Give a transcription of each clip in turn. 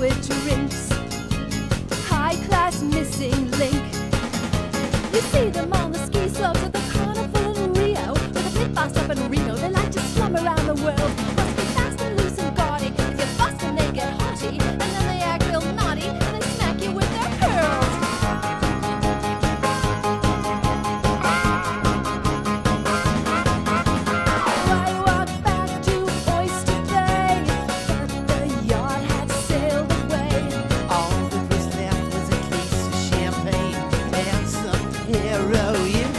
sour drinks. High class missing link. You see them on the ski slopes at the carnival in Rio, with a pit boss up in Rio. heroin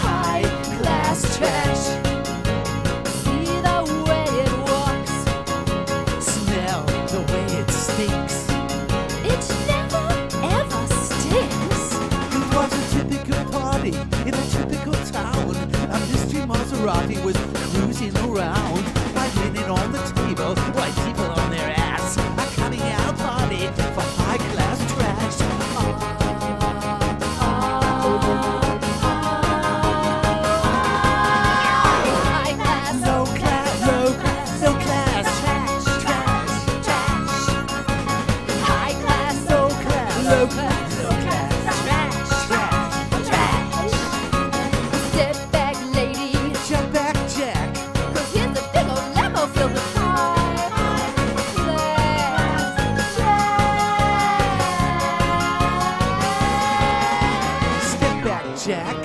high class trash. See the way it walks, smell the way it stinks. It never ever stinks. It was a typical party in a typical town. A mystery Maserati was. Jack.